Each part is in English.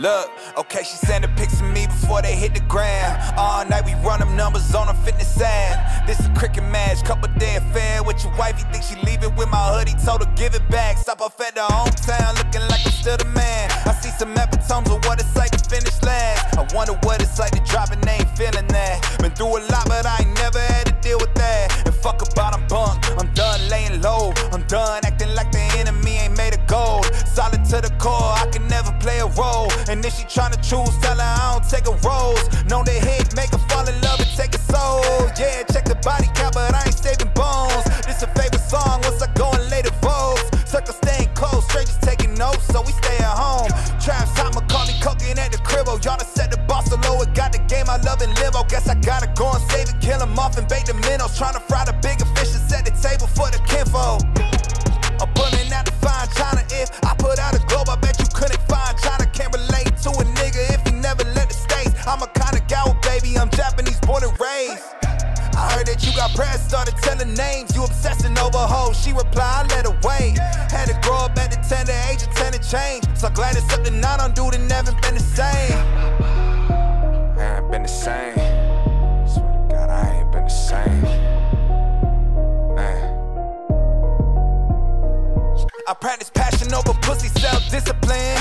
Look, okay, she sending pics of me before they hit the ground. All night we run them numbers on a fitness app. This a cricket match, couple day affair with your wife. You think she leaving with my hoodie? Told her give it back. Stop off at the hometown, looking like I'm still the man. I see some epitomes of what it's like to finish last. I wonder what it's like to drop and ain't feeling that. Been through a lot, but I play a role. And if she tryna choose, tell her I don't take a rose. Know the hit, make her fall in love and take a soul. Yeah, check the body count, but I ain't saving bones. This a favorite song once I go and lay the votes. Staying close, strangers taking notes, so we stay at home. Traps hot, Macaulay cooking at the cribbo. Oh, y'all done set the boss so low, it got the game I love and live. Oh, guess I gotta go and save it, kill him off and bake the minnows. Tryna fry the bigger I'm a kind of with baby, I'm Japanese born and raised. I heard that you got press, started telling names. You obsessing over hoes. She replied, I let her wait. Had to grow up at the tender age of 10 and change. So glad it's something I don't do that never been the same. I ain't been the same. Swear to God, I ain't been the same. Man. I practice passion over pussy, self discipline.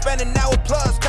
Spent an hour plus.